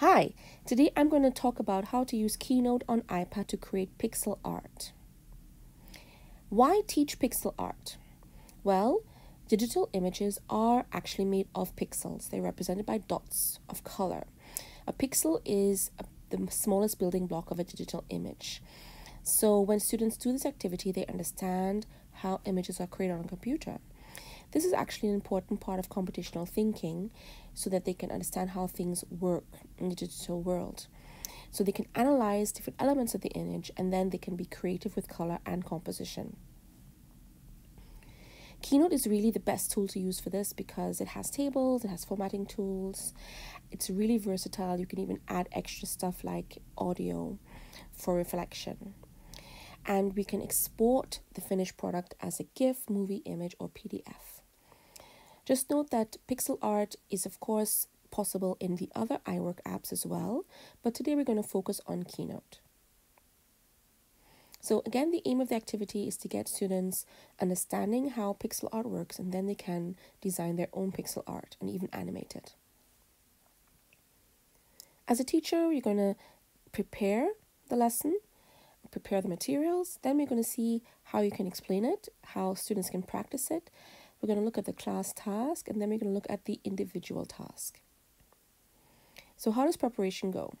Hi, today I'm going to talk about how to use Keynote on iPad to create pixel art. Why teach pixel art? Well, digital images are actually made of pixels. They're represented by dots of color. A pixel is a, the smallest building block of a digital image. So when students do this activity, they understand how images are created on a computer. This is actually an important part of computational thinking so that they can understand how things work in the digital world. So they can analyze different elements of the image and then they can be creative with color and composition. Keynote is really the best tool to use for this because it has tables, it has formatting tools. It's really versatile. You can even add extra stuff like audio for reflection. And we can export the finished product as a GIF, movie, image, or PDF. Just note that pixel art is of course possible in the other iWork apps as well, but today we're going to focus on Keynote. So again, the aim of the activity is to get students understanding how pixel art works and then they can design their own pixel art and even animate it. As a teacher, you're going to prepare the lesson, prepare the materials, then we're going to see how you can explain it, how students can practice it, we're going to look at the class task and then we're going to look at the individual task. So how does preparation go?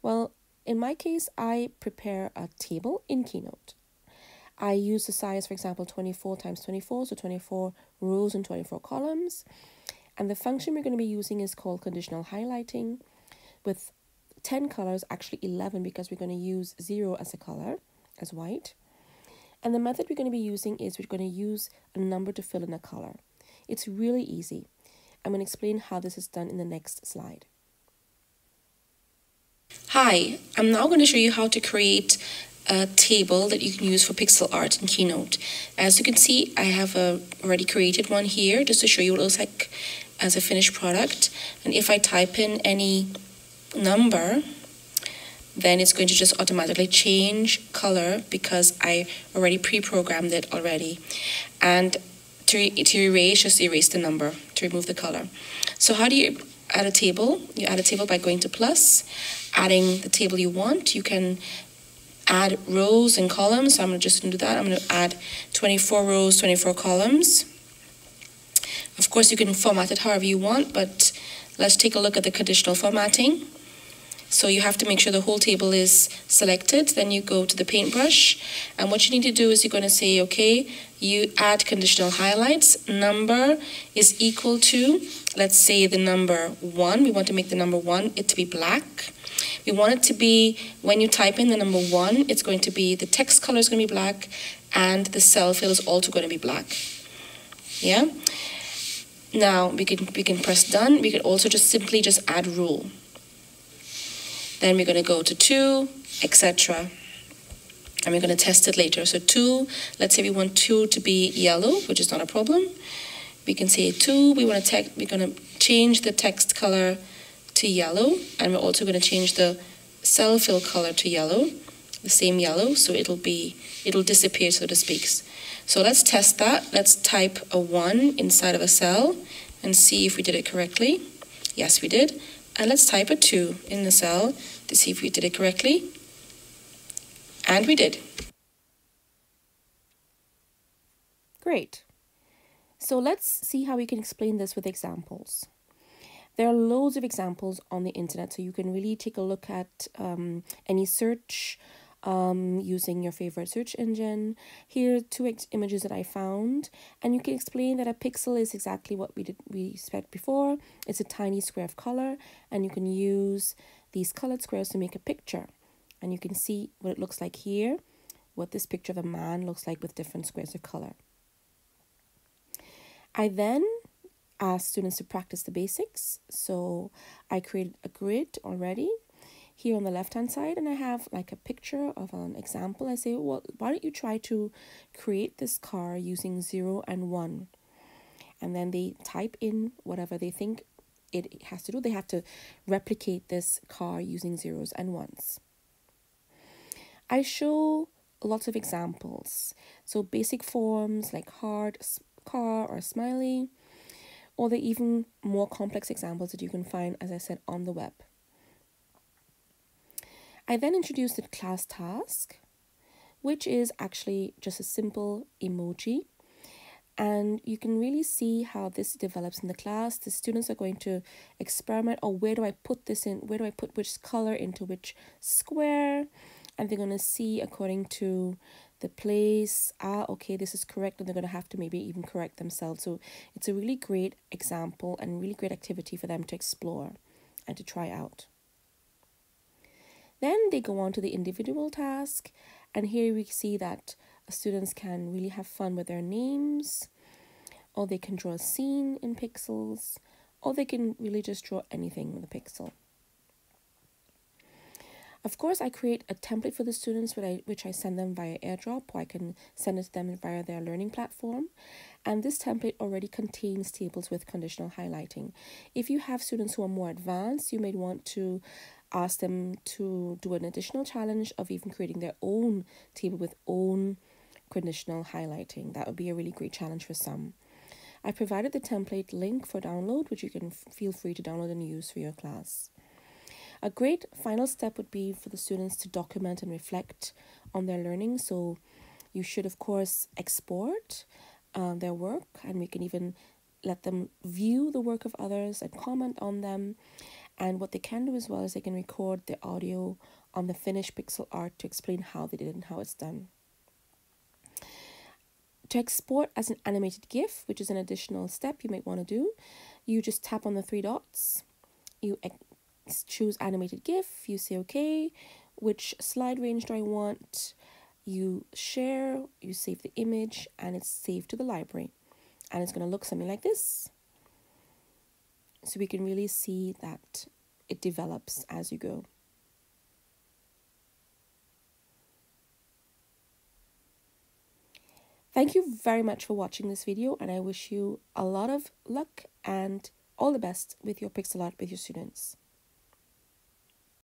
Well, in my case, I prepare a table in Keynote. I use the size, for example, 24 times 24, so 24 rows and 24 columns. And the function we're going to be using is called conditional highlighting with 10 colors, actually 11 because we're going to use 0 as a color, as white. And the method we're going to be using is we're going to use a number to fill in a color. It's really easy. I'm going to explain how this is done in the next slide. Hi, I'm now going to show you how to create a table that you can use for pixel art in Keynote. As you can see, I have a already created one here just to show you what it looks like as a finished product. And if I type in any number, then it's going to just automatically change color because I already pre-programmed it already. And to, to erase, just erase the number to remove the color. So how do you add a table? You add a table by going to plus, adding the table you want. You can add rows and columns. So I'm just going to just do that. I'm going to add 24 rows, 24 columns. Of course, you can format it however you want, but let's take a look at the conditional formatting. So you have to make sure the whole table is selected. Then you go to the paintbrush. And what you need to do is you're going to say, okay, you add conditional highlights. Number is equal to, let's say the number one. We want to make the number one, it to be black. We want it to be, when you type in the number one, it's going to be, the text color is going to be black and the cell fill is also going to be black. Yeah? Now we can, we can press done. We can also just simply just add rule. Then we're going to go to 2, etc. And we're going to test it later. So 2, let's say we want 2 to be yellow, which is not a problem. We can say 2, we want to we're going to change the text color to yellow. And we're also going to change the cell fill color to yellow, the same yellow. So it'll be, it'll disappear, so to speak. So let's test that. Let's type a 1 inside of a cell and see if we did it correctly. Yes, we did. And let's type a 2 in the cell to see if we did it correctly. And we did. Great. So let's see how we can explain this with examples. There are loads of examples on the internet, so you can really take a look at um, any search um, using your favorite search engine. Here are two images that I found, and you can explain that a pixel is exactly what we did we spec before. It's a tiny square of color, and you can use these colored squares to make a picture. And you can see what it looks like here, what this picture of a man looks like with different squares of color. I then asked students to practice the basics. So I created a grid already here on the left hand side and I have like a picture of an example. I say, well, why don't you try to create this car using 0 and 1? And then they type in whatever they think it has to do. They have to replicate this car using zeros and ones. I show lots of examples. So basic forms like heart, car, or smiley, or the even more complex examples that you can find, as I said, on the web. I then introduced the class task, which is actually just a simple emoji. And you can really see how this develops in the class. The students are going to experiment, or oh, where do I put this in? Where do I put which color into which square? And they're going to see according to the place, ah, okay, this is correct. And they're going to have to maybe even correct themselves. So it's a really great example and really great activity for them to explore and to try out. Then they go on to the individual task, and here we see that students can really have fun with their names, or they can draw a scene in pixels, or they can really just draw anything with a pixel. Of course, I create a template for the students which I, which I send them via airdrop or I can send it to them via their learning platform. And this template already contains tables with conditional highlighting. If you have students who are more advanced, you may want to ask them to do an additional challenge of even creating their own table with own conditional highlighting. That would be a really great challenge for some. I provided the template link for download, which you can feel free to download and use for your class. A great final step would be for the students to document and reflect on their learning. So you should, of course, export uh, their work, and we can even let them view the work of others and comment on them. And what they can do as well is they can record the audio on the finished pixel art to explain how they did it and how it's done. To export as an animated GIF, which is an additional step you might want to do, you just tap on the three dots, you choose animated GIF, you say OK, which slide range do I want, you share, you save the image, and it's saved to the library. And it's going to look something like this. So we can really see that it develops as you go. Thank you very much for watching this video and I wish you a lot of luck and all the best with your pixel art with your students.